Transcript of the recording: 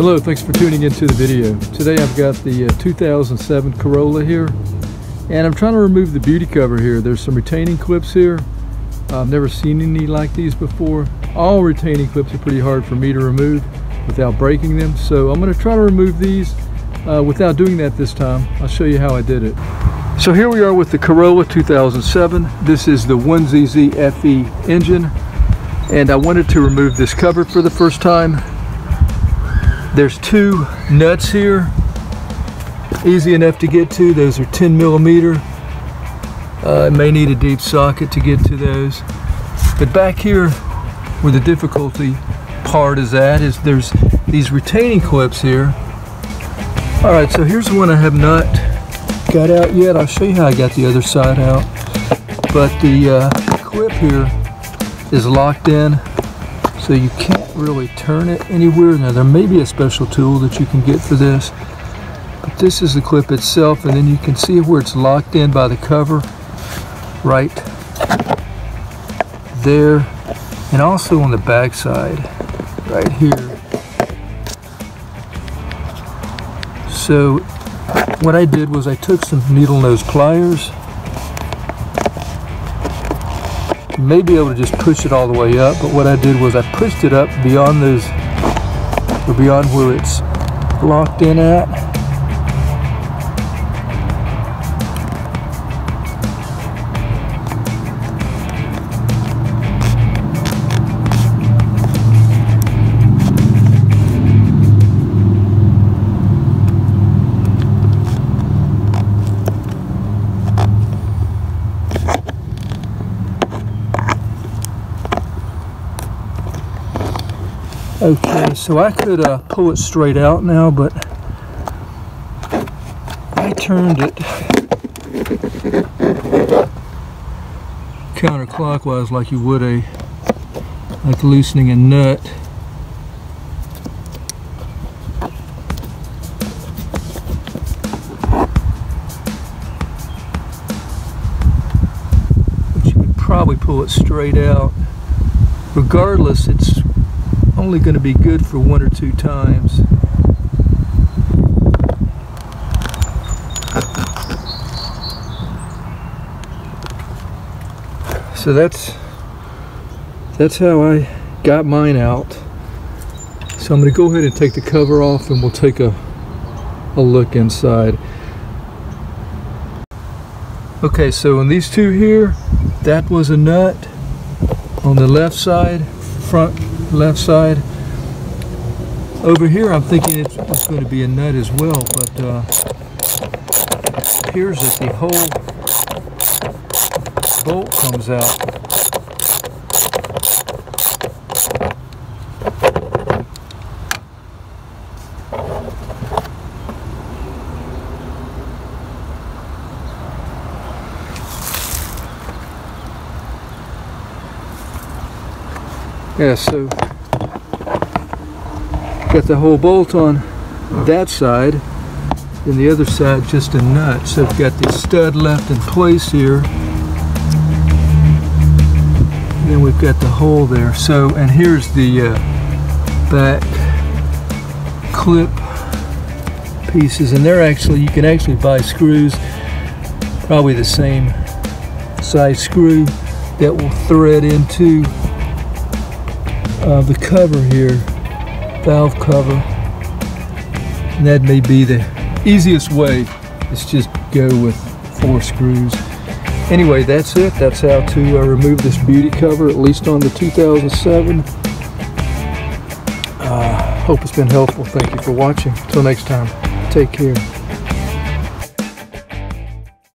Hello, thanks for tuning into the video. Today I've got the uh, 2007 Corolla here and I'm trying to remove the beauty cover here. There's some retaining clips here. I've never seen any like these before. All retaining clips are pretty hard for me to remove without breaking them. So I'm going to try to remove these uh, without doing that this time. I'll show you how I did it. So here we are with the Corolla 2007. This is the 1ZZ FE engine and I wanted to remove this cover for the first time there's two nuts here, easy enough to get to. Those are 10 millimeter. Uh, I may need a deep socket to get to those. But back here, where the difficulty part is at, is there's these retaining clips here. All right, so here's the one I have not got out yet. I'll show you how I got the other side out. But the uh, clip here is locked in, so you can't really turn it anywhere. Now there may be a special tool that you can get for this, but this is the clip itself and then you can see where it's locked in by the cover right there and also on the back side right here. So what I did was I took some needle nose pliers may be able to just push it all the way up, but what I did was I pushed it up beyond those, or beyond where it's locked in at. Okay, so I could uh, pull it straight out now, but I turned it counterclockwise like you would a like loosening a nut. But you would probably pull it straight out. Regardless, it's only going to be good for one or two times. So that's that's how I got mine out. So I'm going to go ahead and take the cover off and we'll take a, a look inside. Okay, so in these two here, that was a nut on the left side, front left side. Over here I'm thinking it's, it's going to be a nut as well, but uh, appears that the whole bolt comes out. Yeah, so got the whole bolt on that side and the other side just a nut. So I've got the stud left in place here. And then we've got the hole there. So, and here's the uh, back clip pieces. And they're actually, you can actually buy screws, probably the same size screw that will thread into uh, the cover here, valve cover. And that may be the easiest way. Let's just go with four screws. Anyway, that's it. That's how to uh, remove this beauty cover, at least on the 2007. Uh, hope it's been helpful. Thank you for watching. Until next time, take care.